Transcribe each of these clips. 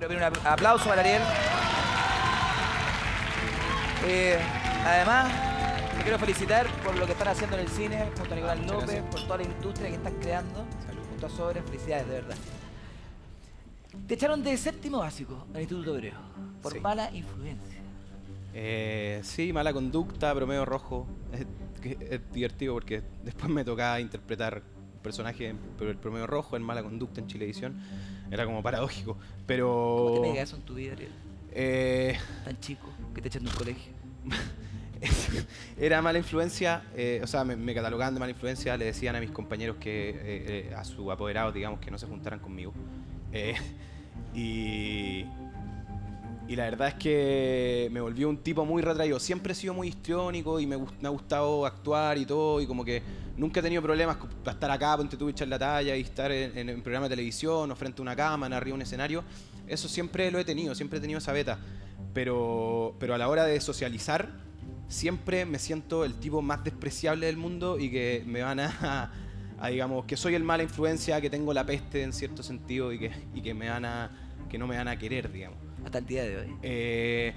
Quiero pedir un aplauso para Ariel. Eh, además, te quiero felicitar por lo que están haciendo en el cine junto a Nicolás López, gracias. por toda la industria que están creando Salud. junto a Sobres. Felicidades, de verdad. Te echaron de séptimo básico al Instituto Hebreo por Sí. mala influencia. Eh, sí, mala conducta, promedio rojo. Es, divertido porque después me tocaba interpretar personaje por el promedio rojo en mala conducta en Chilevisión. Era como paradójico. ¿Cómo te Pero. pega eso en tu vida, Ariel? eh, Tan chico que te echan de un colegio. era mala influencia, eh, o sea, me, me catalogaban de mala influencia, le decían a mis compañeros que, eh, a su apoderado, digamos, que no se juntaran conmigo. Y, y la verdad es que me volvió un tipo muy retraído. Siempre he sido muy histriónico y me, me ha gustado actuar y todo, y como que nunca he tenido problemas para estar acá, ponte tú y echar la talla y estar en, en un programa de televisión o frente a una cámara, arriba de un escenario. Eso siempre lo he tenido, siempre he tenido esa beta. Pero, pero a la hora de socializar, siempre me siento el tipo más despreciable del mundo y que me van a, a, digamos, que soy el mala influencia, que tengo la peste en cierto sentido y que, y que me van a, que no me van a querer, digamos. Hasta el día de hoy. Eh,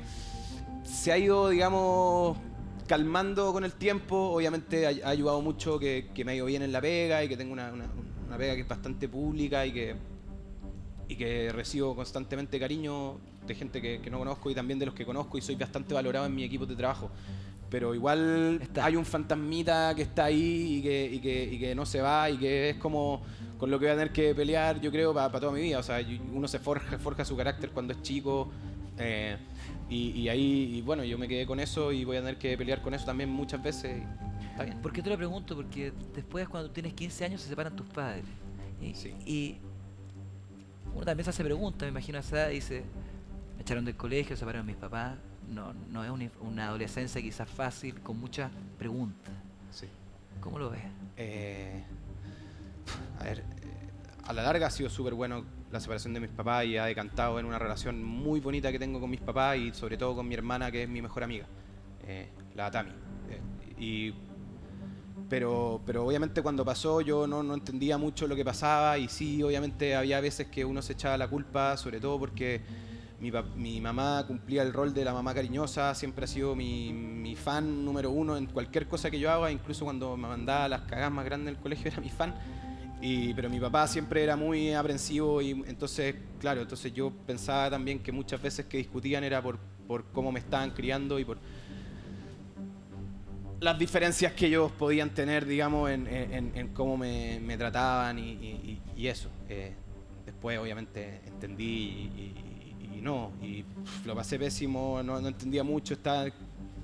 se ha ido, digamos, calmando con el tiempo. Obviamente ha, ha ayudado mucho que, que me ha ido bien en la pega y que tengo una, una- una pega que es bastante pública y que, y que recibo constantemente cariño de gente que, que no conozco y también de los que conozco y soy bastante valorado en mi equipo de trabajo. Pero igual Está. hay un fantasmita que está ahí y que, y, que, y que no se va y que es como con lo que voy a tener que pelear, yo creo, para toda mi vida. O sea, uno se forja, forja su carácter cuando es chico. eh, y, y ahí, y bueno, yo me quedé con eso y voy a tener que pelear con eso también muchas veces. está bien. ¿Por qué te lo pregunto? Porque después, cuando tú tienes 15 años, se separan tus padres. Y, Sí. y uno también se hace preguntas, me imagino a esa edad, dice, me echaron del colegio, se separaron mis papás. No, no es una adolescencia quizás fácil, con muchas preguntas. Sí. ¿Cómo lo ves? Eh, a ver, eh, a la larga ha sido súper bueno la separación de mis papás y ha decantado en una relación muy bonita que tengo con mis papás y sobre todo con mi hermana que es mi mejor amiga, eh, la Tami. Eh, y, pero, pero obviamente cuando pasó yo no, no entendía mucho lo que pasaba y sí, obviamente había veces que uno se echaba la culpa, sobre todo porque mi, mi mamá cumplía el rol de la mamá cariñosa, siempre ha sido mi, mi fan número uno en cualquier cosa que yo haga, incluso cuando me mandaba las cagadas más grandes del colegio era mi fan. Y, pero mi papá siempre era muy aprensivo y entonces, claro, entonces yo pensaba también que muchas veces que discutían era por, por cómo me estaban criando y por las diferencias que ellos podían tener, digamos, en, cómo me, trataban y, eso. Eh, después, obviamente, entendí y, no, y lo pasé pésimo, no, no entendía mucho, estaba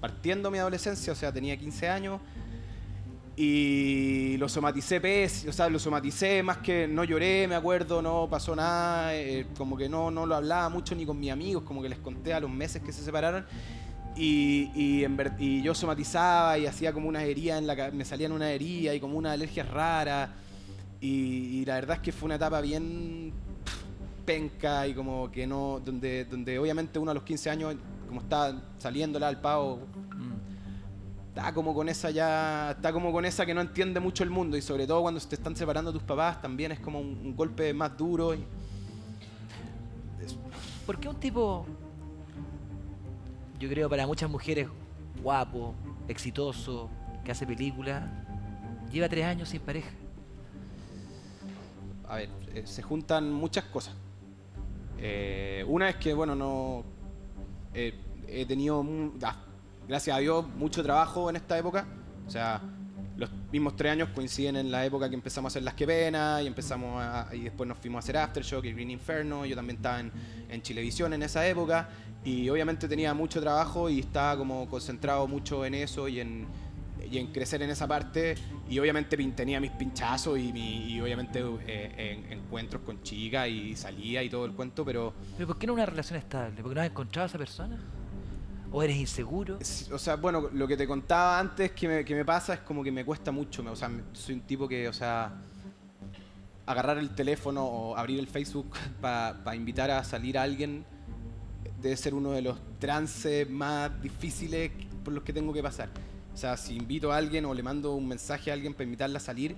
partiendo mi adolescencia, o sea, tenía 15 años y lo somaticé pés, o sea, lo somaticé más que no lloré, me acuerdo, no pasó nada, eh, como que no, no lo hablaba mucho ni con mis amigos, como que les conté a los meses que se separaron. Y, y, yo somatizaba y hacía como una herida en la me salían una herida y como una alergia rara. Y, la verdad es que fue una etapa bien penca y como que no, donde, donde obviamente uno a los 15 años, como está saliéndola al pavo. Está como con esa ya, está como con esa que no entiende mucho el mundo y sobre todo cuando te están separando tus papás también es como un, un golpe más duro. y- ¿Por qué un tipo, yo creo para muchas mujeres, guapo, exitoso, que hace películas, lleva tres años sin pareja? a ver, eh, se juntan muchas cosas. Eh, una es que, bueno, no. eh, he tenido, ah, gracias a Dios, mucho trabajo en esta época. O sea, los mismos tres años coinciden en la época que empezamos a hacer Las Que Pena y empezamos a- y después nos fuimos a hacer Aftershock y Green Inferno. Yo también estaba en, en Chilevisión en esa época y obviamente tenía mucho trabajo y estaba como concentrado mucho en eso y en, y en crecer en esa parte y obviamente tenía mis pinchazos y, obviamente eh, en- encuentros con chicas y salía y todo el cuento, pero ¿Pero por qué no una relación estable? ¿Porque no has encontrado a esa persona? ¿O eres inseguro? O sea, bueno, lo que te contaba antes que me, que me pasa es como que me cuesta mucho. O sea, soy un tipo que, o sea, agarrar el teléfono o abrir el Facebook para invitar a salir a alguien debe ser uno de los trances más difíciles por los que tengo que pasar. O sea, si invito a alguien o le mando un mensaje a alguien para invitarla a salir,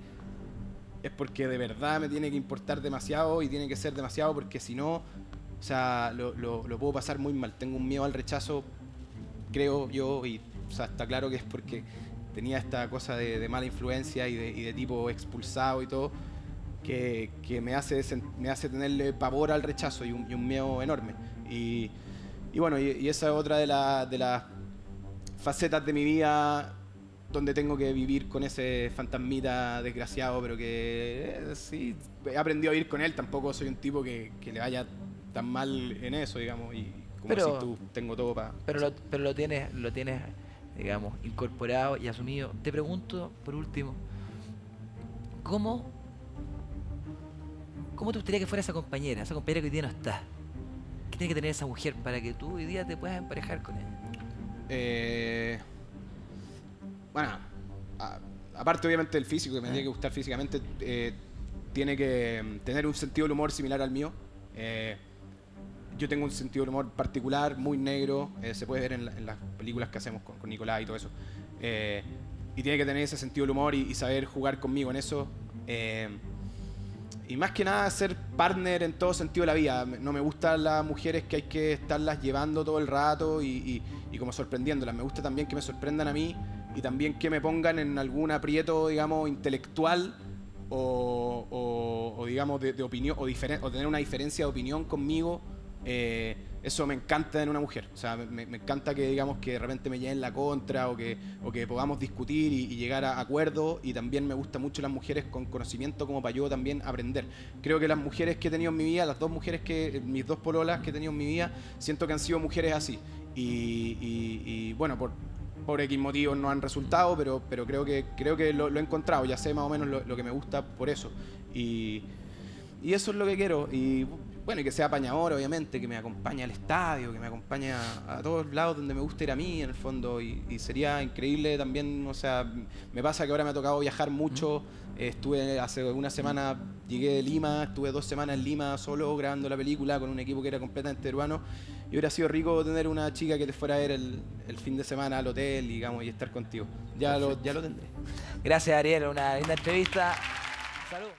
es porque de verdad me tiene que importar demasiado y tiene que ser demasiado porque si no, O sea, lo, lo- lo puedo pasar muy mal. Tengo un miedo al rechazo, creo yo, y está claro que es porque tenía esta cosa de, mala influencia y de, tipo expulsado y todo, que, que me, hace, me hace tenerle pavor al rechazo y un, miedo enorme. Y, bueno, y, esa es otra de, la- de las facetas de mi vida donde tengo que vivir con ese fantasmita desgraciado, pero que eh, sí, he aprendido a vivir con él. Tampoco soy un tipo que, le vaya tan mal en eso, digamos. Como Pero- decís tú, tengo todo para. Pero lo, pero lo tienes, lo tienes, digamos, incorporado y asumido. Te pregunto, por último, ¿cómo, ¿cómo te gustaría que fuera esa compañera, esa compañera que hoy día no está? ¿Qué tiene que tener esa mujer para que tú hoy día te puedas emparejar con ella? Eh, bueno, a- aparte obviamente del físico, que me tiene que gustar físicamente, eh, tiene que tener un sentido del humor similar al mío. Eh, yo tengo un sentido del humor particular, muy negro, eh, se puede ver en, la- en las películas que hacemos con, con Nicolás y todo eso. Eh, y tiene que tener ese sentido del humor y, y saber jugar conmigo en eso. Eh, y más que nada ser partner en todo sentido de la vida. No me gustan las mujeres que hay que estarlas llevando todo el rato y, y- y como sorprendiéndolas. Me gusta también que me sorprendan a mí y también que me pongan en algún aprieto, digamos, intelectual o, o- o, digamos, de, de opinión o, o tener una diferencia de opinión conmigo. Eh, eso me encanta en una mujer. O sea, me, encanta que, digamos, que de repente me lleven la contra o que, o que podamos discutir y, llegar a acuerdos. Y también me gustan mucho las mujeres con conocimiento como para yo también aprender. Creo que las mujeres que he tenido en mi vida, las dos mujeres que, mis dos pololas que he tenido en mi vida, siento que han sido mujeres así. Y, bueno, por, por X motivos no han resultado, pero, pero creo que, creo que lo, lo he encontrado. Ya sé más o menos lo, lo que me gusta por eso. Y, y eso es lo que quiero. Y bueno, y que sea apañador, obviamente, que me acompañe al estadio, que me acompañe a, a todos lados donde me gusta ir a mí, en el fondo. Y, y sería increíble también, o sea, me pasa que ahora me ha tocado viajar mucho. Eh, estuve hace una semana, llegué de Lima, estuve dos semanas en Lima solo grabando la película con un equipo que era completamente peruano. Y hubiera sido rico tener una chica que te fuera a ver el, el fin de semana al hotel, digamos, y estar contigo. Ya lo, ya lo tendré. Gracias, Ariel. Una linda entrevista. Salud.